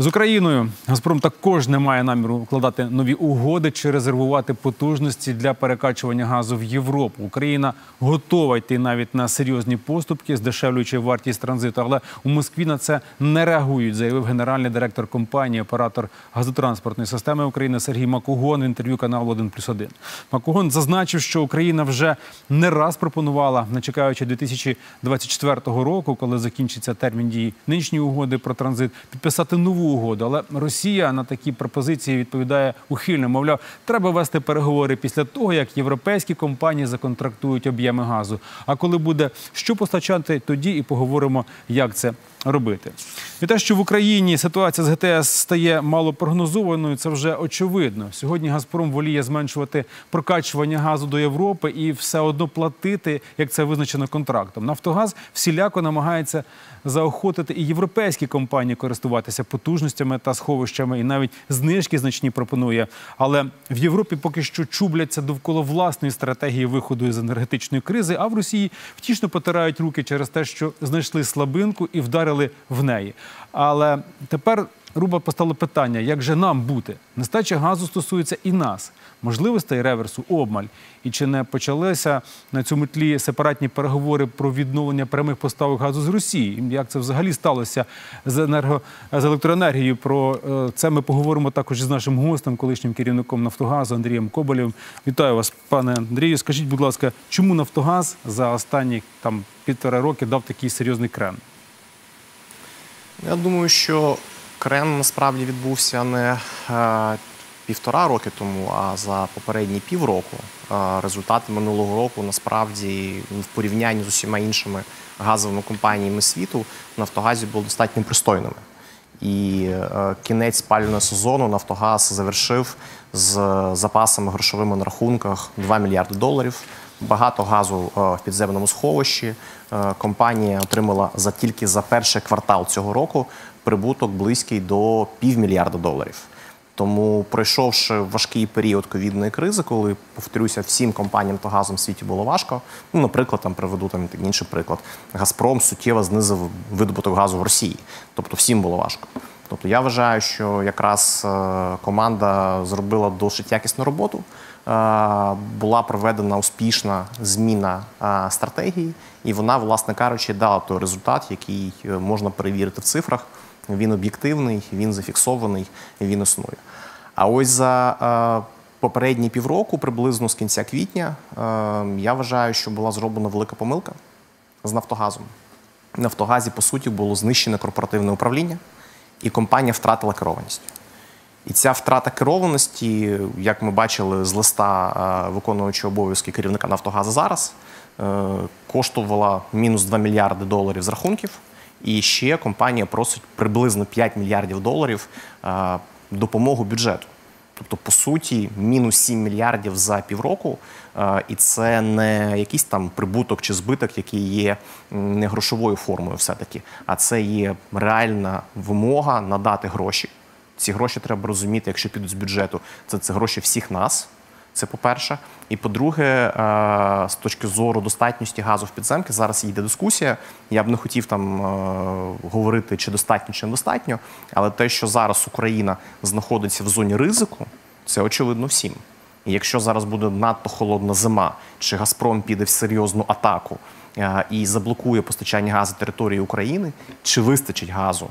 З Україною Газпром також не має наміру укладати нові угоди чи резервувати потужності для перекачування газу в Європу. Україна готова йти навіть на серйозні поступки, здешевлюючи вартість транзиту. Але у Москві на це не реагують, заявив генеральний директор компанії, оператор газотранспортної системи України Сергій Макугон в інтерв'ю каналу 1+,1. Макугон зазначив, що Україна вже не раз пропонувала, не чекаючи 2024 року, коли закінчиться термін дії нинішньої угоди про транзит, підписати нову угоду. Але Росія на такі пропозиції відповідає ухильно. Мовляв, треба вести переговори після того, як європейські компанії законтрактують об'єми газу. А коли буде що постачати, тоді і поговоримо, як це робити. І те, що в Україні ситуація з ГТС стає малопрогнозованою, це вже очевидно. Сьогодні Газпром воліє зменшувати прокачування газу до Європи і все одно платити, як це визначено контрактом. Нафтогаз всіляко намагається заохотити і європейські компанії користуватися потужностями та сховищами, і навіть знижки значні пропонує. Але в Європі поки що чубляться довкола власної стратегії виходу з енергетичної кризи, а в Росії втішно потирають руки через те, що знайшли слабинку і вдарили в неї. Але тепер Руба постало питання, як же нам бути? Нестача газу стосується і нас, можливостей реверсу обмаль. І чи не почалися на цьому тлі сепаратні переговори про відновлення прямих поставок газу з Росії? Як це взагалі сталося з енерго з електроенергією? Про е, це ми поговоримо також із нашим гостем, колишнім керівником Нафтогазу Андрієм Коболєвим. Вітаю вас, пане Андрію. Скажіть, будь ласка, чому Нафтогаз за останні там півтора роки дав такий серйозний крен? Я думаю, що крен насправді відбувся не е, півтора роки тому, а за попередні півроку. Е, результати минулого року насправді в порівнянні з усіма іншими газовими компаніями світу в Нафтогазі були достатньо пристойними. І е, кінець спального сезону Нафтогаз завершив з запасами грошовими на рахунках 2 мільярди доларів. Багато газу е, в підземному сховищі. Е, компанія отримала за тільки за перший квартал цього року прибуток близький до півмільярда доларів. Тому, пройшовши важкий період ковідної кризи, коли повторюся, всім компаніям та газом в світі було важко. Ну, наприклад, там приведу там інший приклад. Газпром суттєво знизив видобуток газу в Росії, тобто всім було важко. Тобто я вважаю, що якраз е, команда зробила досить якісну роботу. Е, була проведена успішна зміна е, стратегії, і вона, власне кажучи, дала той результат, який можна перевірити в цифрах. Він об'єктивний, він зафіксований, він існує. А ось за попередні півроку, приблизно з кінця квітня, я вважаю, що була зроблена велика помилка з Нафтогазом. Нафтогазі, по суті, було знищене корпоративне управління і компанія втратила керованість. І ця втрата керованості, як ми бачили з листа е, виконуючого обов'язки керівника Нафтогазу зараз, е, коштувала мінус 2 мільярди доларів з рахунків. І ще компанія просить приблизно 5 мільярдів доларів е, допомогу бюджету. Тобто, по суті, мінус 7 мільярдів за півроку, і це не якийсь там прибуток чи збиток, який є не грошовою формою, все таки, а це є реальна вимога надати гроші. Ці гроші треба розуміти, якщо підуть з бюджету. Це це гроші всіх нас. Це по-перше. І по-друге, з точки зору достатності газу в підземки, зараз йде дискусія. Я б не хотів там говорити, чи достатньо, чи недостатньо, але те, що зараз Україна знаходиться в зоні ризику, це очевидно всім. І якщо зараз буде надто холодна зима, чи Газпром піде в серйозну атаку і заблокує постачання газу території України, чи вистачить газу?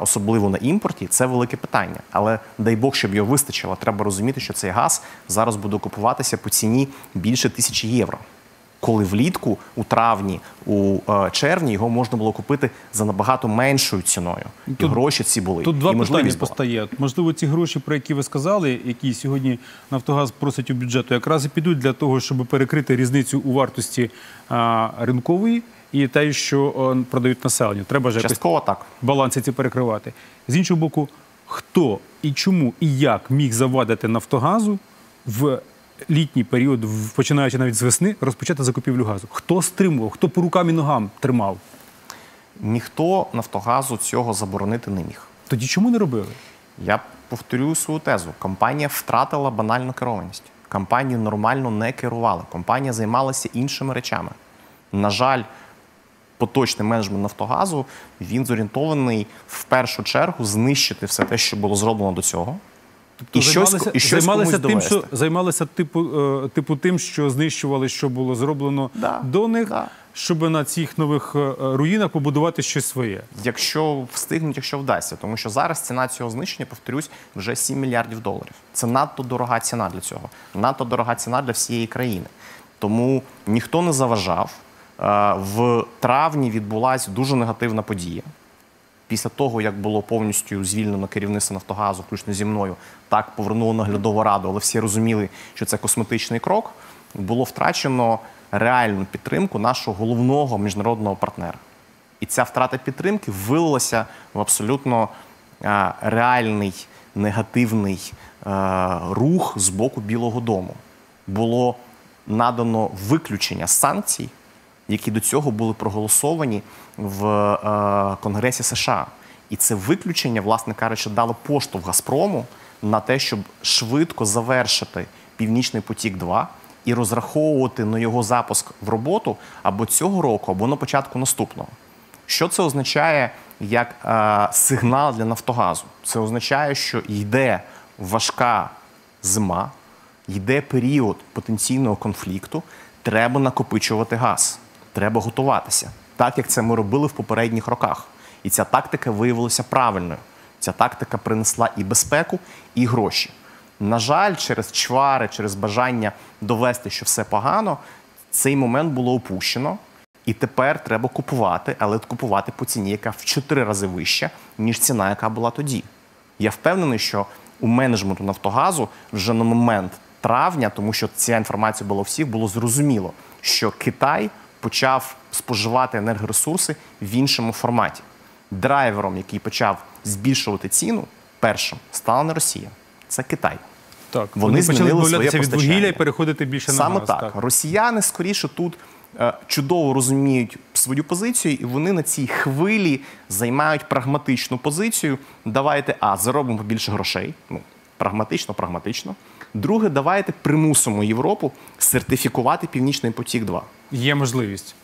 особливо на імпорті, це велике питання. Але дай Бог, щоб його вистачило, треба розуміти, що цей газ зараз буде купуватися по ціні більше тисячі євро. Коли влітку, у травні, у е, червні його можна було купити за набагато меншою ціною. Тут, і гроші ці були. Тут два і питання постає. Можливо, ці гроші, про які ви сказали, які сьогодні Нафтогаз просить у бюджету, якраз і підуть для того, щоб перекрити різницю у вартості а, ринкової і те, що продають населенню. Треба ж Частково так. баланси ці перекривати. З іншого боку, хто і чому і як міг завадити Нафтогазу в літній період, починаючи навіть з весни, розпочати закупівлю газу? Хто стримував, хто по рукам і ногам тримав? Ніхто Нафтогазу цього заборонити не міг. Тоді чому не робили? Я повторюю свою тезу. Компанія втратила банальну керованість. Компанію нормально не керували. Компанія займалася іншими речами. На жаль, поточний менеджмент Нафтогазу він зорієнтований в першу чергу знищити все те, що було зроблено до цього. Тобто і щось, займалися, і щось займалися комусь тим, довести. що займалися типу, е, типу тим, що знищували, що було зроблено Да, до них, да. щоб на цих нових е, руїнах побудувати щось своє. Якщо встигнуть, якщо вдасться, тому що зараз ціна цього знищення, повторюсь, вже 7 мільярдів доларів. Це надто дорога ціна для цього, надто дорога ціна для всієї країни. Тому ніхто не заважав. Е, В травні відбулася дуже негативна подія. Після того, як було повністю звільнено керівництво Нафтогазу, включно зі мною, так повернуло наглядову раду, але всі розуміли, що це косметичний крок. Було втрачено реальну підтримку нашого головного міжнародного партнера. І ця втрата підтримки вилилася в абсолютно е, реальний негативний е, рух з боку Білого Дому. Було надано виключення санкцій, які до цього були проголосовані в е, Конгресі США. І це виключення, власне кажучи, дало поштовх Газпрому на те, щоб швидко завершити Північний потік 2 і розраховувати на його запуск в роботу або цього року, або на початку наступного. Що це означає як е, сигнал для Нафтогазу? Це означає, що йде важка зима, йде період потенційного конфлікту, треба накопичувати газ, треба готуватися, так як це ми робили в попередніх роках. І ця тактика виявилася правильною. Ця тактика принесла і безпеку, і гроші. На жаль, через чвари, через бажання довести, що все погано, цей момент було опущено. І тепер треба купувати, але купувати по ціні, яка в 4 рази вища, ніж ціна, яка була тоді. Я впевнений, що у менеджменту Нафтогазу вже на момент травня, тому що ця інформація була у всіх, було зрозуміло, що Китай почав споживати енергоресурси в іншому форматі. Драйвером, який почав збільшувати ціну, першим стала не Росія, це Китай. Так, Вони почали змінили відмовлятися своє від вугілля і переходити більше на Саме газ. так. Росіяни скоріше тут е, чудово розуміють свою позицію, і вони на цій хвилі займають прагматичну позицію. Давайте а заробимо більше грошей. Ну прагматично, прагматично. Друге, давайте примусимо Європу сертифікувати Північний потік 2 Є можливість.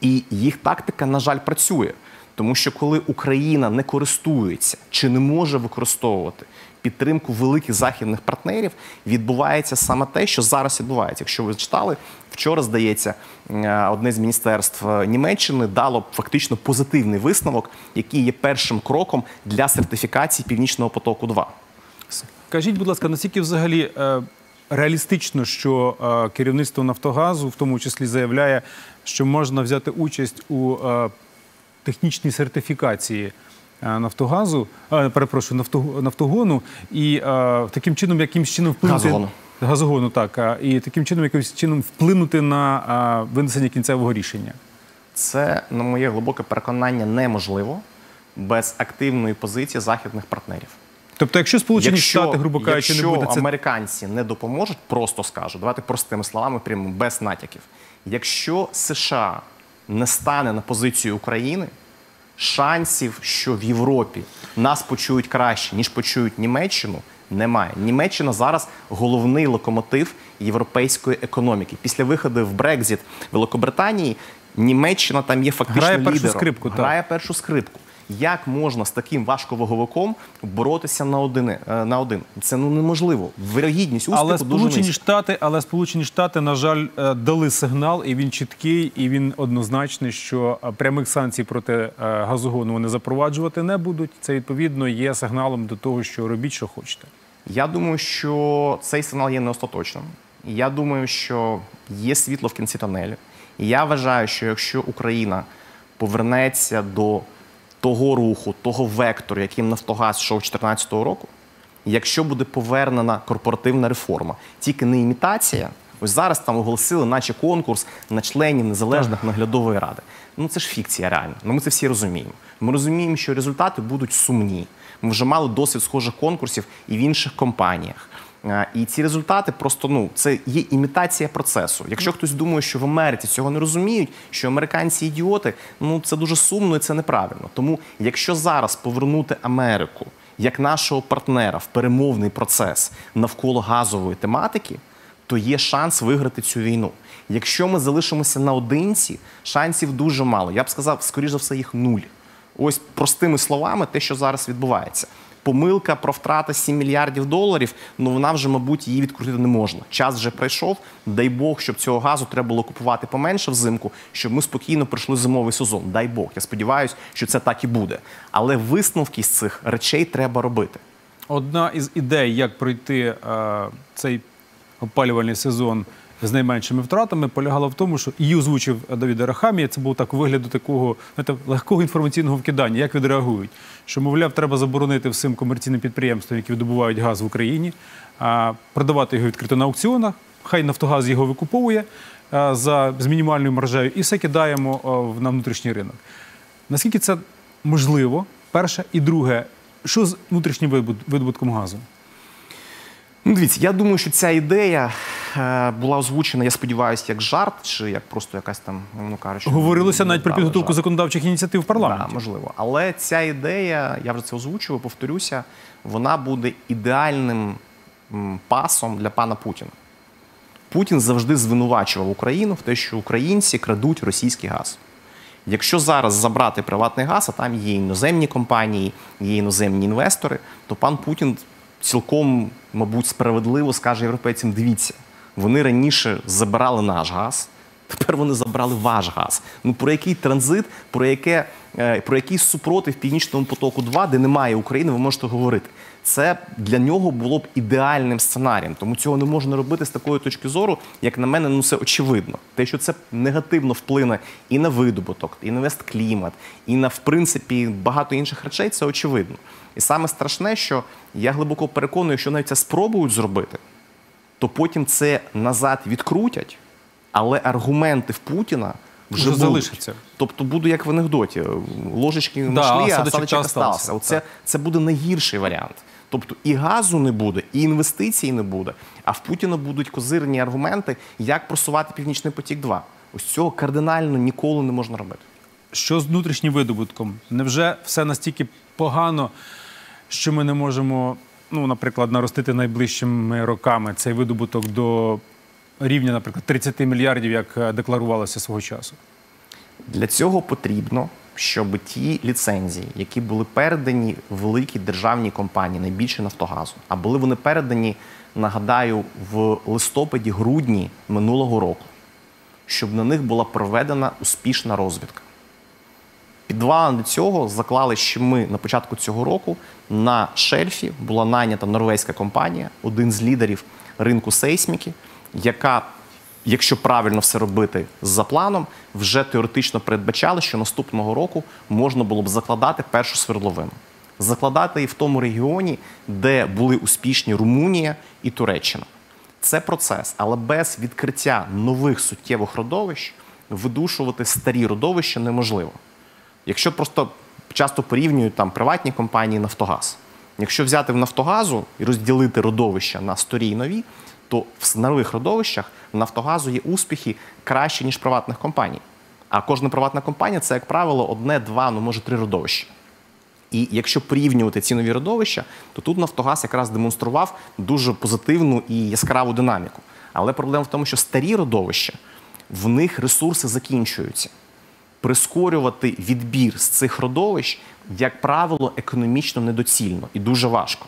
і їх тактика, на жаль, працює. Тому що коли Україна не користується чи не може використовувати підтримку великих західних партнерів, відбувається саме те, що зараз відбувається. Якщо ви читали, вчора здається, е, одне з міністерств е, Німеччини дало фактично позитивний висновок, який є першим кроком для сертифікації Північного потоку 2 Кажіть, будь ласка, наскільки взагалі е, реалістично, що е, керівництво Нафтогазу, в тому числі, заявляє, що можна взяти участь у е, технічній сертифікації Нафтогазу, перепрошую, нафтого, нафтогону, і е, таким чином, якимсь чином вплинути Газогону. газогону, так, е, і таким чином, якимось чином вплинути на е, винесення кінцевого рішення. Це, на моє глибоке переконання, неможливо без активної позиції західних партнерів. Тобто, якщо Сполучені Штати, грубо кажучи, якщо не буде це американці не допоможуть, просто скажу, давайте простими словами, прямо без натяків. Якщо США не стане на позицію України, шансів, що в Європі нас почують краще, ніж почують Німеччину, немає. Німеччина зараз головний локомотив європейської економіки. Після виходу в Брекзит Великобританії Німеччина там є фактично Грає першу лідером. скрипку, так. Грає першу скрипку. Як можна з таким важковаговиком боротися на один? е, На один? Це ну неможливо. Вирогідність успіху Але дуже Сполучені низька. Штати, але Сполучені Штати, на жаль, е, дали сигнал, і він чіткий, і він однозначний, що е, прямих санкцій проти газогону вони запроваджувати не будуть. Це відповідно є сигналом до того, що робіть, що хочете. Я думаю, що цей сигнал є не остаточним. Я думаю, що є світло в кінці тонелю. І я вважаю, що якщо Україна повернеться до того руху, того вектору, яким Нафтогаз йшов 2014 року, якщо буде повернена корпоративна реформа, тільки не імітація. Ось зараз там оголосили, наче конкурс на членів незалежних наглядової ради. Ну це ж фікція реально. Ну ми це всі розуміємо. Ми розуміємо, що результати будуть сумні. Ми вже мали досвід схожих конкурсів і в інших компаніях. Е, І ці результати просто ну це є імітація процесу. Якщо хтось думає, що в Америці цього не розуміють, що американці ідіоти, ну це дуже сумно і це неправильно. Тому, якщо зараз повернути Америку як нашого партнера в перемовний процес навколо газової тематики, то є шанс виграти цю війну. Якщо ми залишимося наодинці, шансів дуже мало. Я б сказав, скоріш за все, їх нуль. Ось простими словами, те, що зараз відбувається. Помилка про втрати 7 мільярдів доларів, ну вона вже, мабуть, її відкрутити не можна. Час вже пройшов. Дай Бог, щоб цього газу треба було купувати поменше взимку, щоб ми спокійно пройшли зимовий сезон. Дай Бог. Я сподіваюся, що це так і буде. Але висновки з цих речей треба робити. Одна із ідей, як пройти е, цей опалювальний сезон з найменшими втратами, полягала в тому, що її озвучив Давід Арахамія. Це був так вигляду такого знаєте, легкого інформаційного вкидання. Як відреагують? Що, мовляв, треба заборонити всім комерційним підприємствам, які видобувають газ в Україні, а, продавати його відкрито на аукціонах. Хай Нафтогаз його викуповує за з мінімальною маржею, і все кидаємо на внутрішній ринок. Наскільки це можливо? Перше і друге, що з внутрішнім видобут- видобутком газу? Ну, дивіться, я думаю, що ця ідея е, була озвучена, я сподіваюся, як жарт, чи як просто якась там, ну кажучи, Говорилося навіть про підготовку жарт. законодавчих ініціатив в парламенті. Да, можливо. Але ця ідея, я вже це озвучував, повторюся, вона буде ідеальним пасом для пана Путіна. Путін завжди звинувачував Україну в те, що українці крадуть російський газ. Якщо зараз забрати приватний газ, а там є іноземні компанії, є іноземні інвестори, то пан Путін цілком, мабуть, справедливо скаже європейцям: дивіться, вони раніше забирали наш газ, тепер вони забрали ваш газ. Ну про який транзит, про яке е, про який супротив північному потоку 2 де немає України, ви можете говорити. Це для нього було б ідеальним сценарієм. Тому цього не можна робити з такої точки зору, як на мене, ну це очевидно. Те, що це негативно вплине і на видобуток, і на інвестклімат, і на в принципі багато інших речей, це очевидно. І саме страшне, що я глибоко переконую, що навіть це спробують зробити, то потім це назад відкрутять, але аргументи в Путіна вже, будуть. залишаться. Тобто буде як в анекдоті: ложечки Да, нашли, а остався. остався. Оце це буде найгірший варіант. Тобто і газу не буде, і інвестицій не буде. А в Путіна будуть козирні аргументи, як просувати Північний потік 2 Ось цього кардинально ніколи не можна робити. Що з внутрішнім видобутком? Невже все настільки погано, що ми не можемо, ну, наприклад, наростити найближчими роками цей видобуток до рівня, наприклад, 30 мільярдів, як е, декларувалося свого часу? Для цього потрібно, щоб ті ліцензії, які були передані великій державній компанії, найбільше Нафтогазу, а були вони передані, нагадаю, в листопаді-грудні минулого року, щоб на них була проведена успішна розвідка. Підвалом до цього заклали, що ми на початку цього року на шельфі була найнята норвезька компанія, один з лідерів ринку сейсміки, яка, якщо правильно все робити за планом, вже теоретично передбачали, що наступного року можна було б закладати першу свердловину. Закладати її в тому регіоні, де були успішні Румунія і Туреччина. Це процес, але без відкриття нових суттєвих родовищ видушувати старі родовища неможливо. Якщо просто часто порівнюють там приватні компанії Нафтогаз. Якщо взяти в Нафтогазу і розділити родовища на старі і нові, то в нових родовищах Нафтогазу є успіхи краще, ніж приватних компаній. А кожна приватна компанія це, як правило, одне, два, ну може три родовища. І якщо порівнювати ці нові родовища, то тут Нафтогаз якраз демонстрував дуже позитивну і яскраву динаміку. Але проблема в тому, що старі родовища, в них ресурси закінчуються. Прискорювати відбір з цих родовищ, як правило, економічно недоцільно і дуже важко.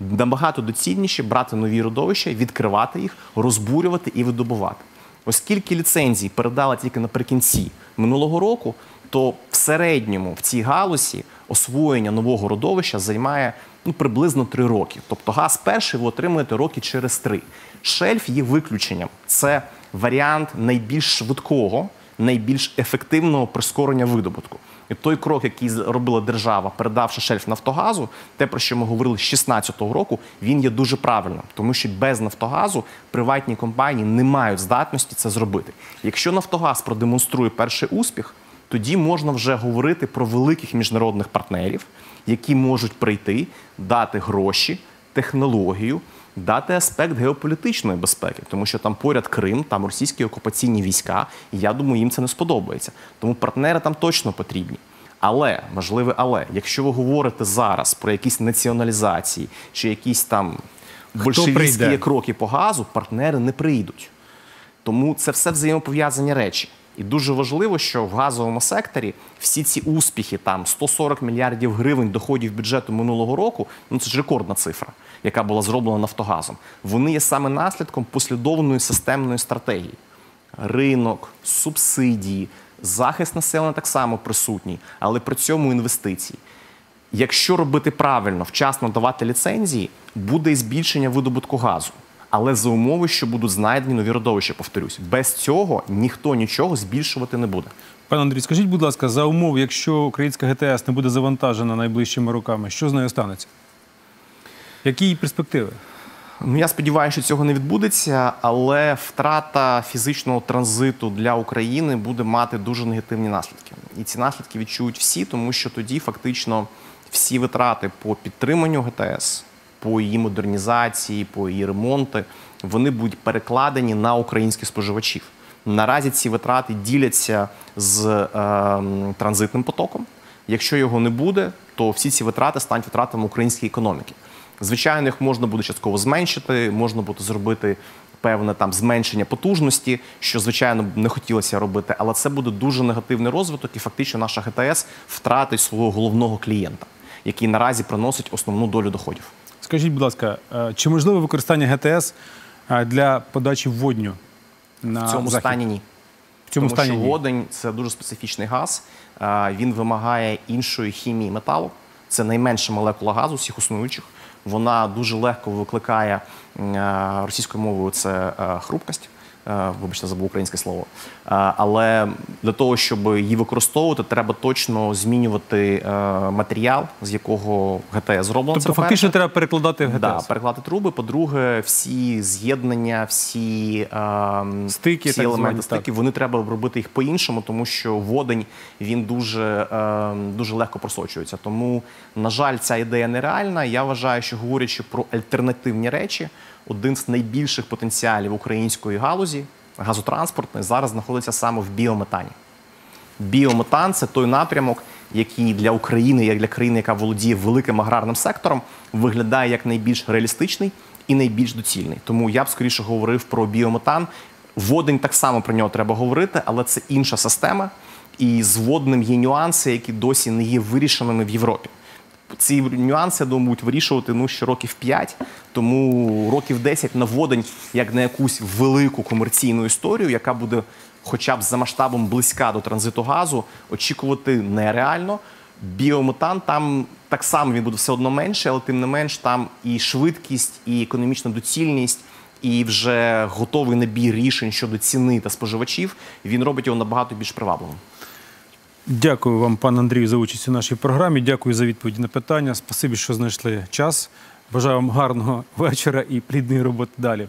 Набагато доцільніше брати нові родовища, відкривати їх, розбурювати і видобувати. Оскільки ліцензій передали тільки наприкінці минулого року, то в середньому в цій галузі освоєння нового родовища займає ну, приблизно 3 роки. Тобто газ перший ви отримуєте роки через 3. Шельф є виключенням. Це варіант найбільш швидкого, найбільш ефективного прискорення видобутку. І той крок, який робила держава, передавши шельф Нафтогазу, те, про що ми говорили з 2016 року, він є дуже правильним, тому що без Нафтогазу приватні компанії не мають здатності це зробити. Якщо Нафтогаз продемонструє перший успіх, тоді можна вже говорити про великих міжнародних партнерів, які можуть прийти, дати гроші, технологію, дати аспект геополітичної безпеки, тому що там поряд Крим, там російські окупаційні війська, і я думаю, їм це не сподобається. Тому партнери там точно потрібні. Але важливе, але якщо ви говорите зараз про якісь націоналізації чи якісь там большевістські кроки по газу, партнери не прийдуть. Тому це все взаємопов'язані речі. І дуже важливо, що в газовому секторі всі ці успіхи, там 140 мільярдів гривень доходів бюджету минулого року, ну це ж рекордна цифра, яка була зроблена Нафтогазом. Вони є саме наслідком послідовної системної стратегії. Ринок, субсидії, захист населення так само присутній, але при цьому інвестиції. Якщо робити правильно, вчасно давати ліцензії, буде і збільшення видобутку газу. Але за умови, що будуть знайдені нові родовища, повторюсь, без цього ніхто нічого збільшувати не буде. Пане Андрій, скажіть, будь ласка, за умов, якщо українська ГТС не буде завантажена найближчими роками, що з нею станеться? Які її перспективи? Ну я сподіваюся, що цього не відбудеться, але втрата фізичного транзиту для України буде мати дуже негативні наслідки. І ці наслідки відчують всі, тому що тоді фактично всі витрати по підтриманню ГТС, по її модернізації, по її ремонти, вони будуть перекладені на українських споживачів. Наразі ці витрати діляться з е, транзитним потоком. Якщо його не буде, то всі ці витрати стануть витратами української економіки. Звичайно, їх можна буде частково зменшити, можна буде зробити певне там зменшення потужності, що звичайно не хотілося робити, але це буде дуже негативний розвиток, і фактично наша ГТС втратить свого головного клієнта, який наразі приносить основну долю доходів. Скажіть, будь ласка, е, чи можливе використання ГТС е, для подачі водню на В цьому захід? стані ні. В цьому Тому стані що ні. водень це дуже специфічний газ. Він вимагає іншої хімії металу. Це найменша молекула газу всіх існуючих. Вона дуже легко викликає російською мовою це хрупкость. Вибачте, забув українське слово. Але для того, щоб її використовувати, треба точно змінювати е, матеріал, з якого ГТС зроблено. Тобто, Це фактично, треба перекладати ГТС. Да, перекладати труби. По-друге, всі з'єднання, всі, е, Стики, всі так елементи звані, стики, вони треба робити їх по-іншому, тому що водень він дуже, е, дуже легко просочується. Тому, на жаль, ця ідея нереальна. Я вважаю, що говорячи про альтернативні речі, один з найбільших потенціалів української галузі, газотранспортної, зараз знаходиться саме в біометані. Біометан це той напрямок, який для України, як для країни, яка володіє великим аграрним сектором, виглядає як найбільш реалістичний і найбільш доцільний. Тому я б скоріше говорив про біометан. Водень так само про нього треба говорити, але це інша система. І з водним є нюанси, які досі не є вирішеними в Європі. Ці нюанси, я вирішувати ну, ще років 5, тому років 10 на водень, як на якусь велику комерційну історію, яка буде хоча б за масштабом близька до транзиту газу, очікувати нереально. Біометан там так само він буде все одно менше, але тим не менш там і швидкість, і економічна доцільність, і вже готовий набір рішень щодо ціни та споживачів. Він робить його набагато більш привабливим. Дякую вам, пан Андрію, за участь у нашій програмі. Дякую за відповіді на питання. Спасибі, що знайшли час. Бажаю вам гарного вечора і плідної роботи далі.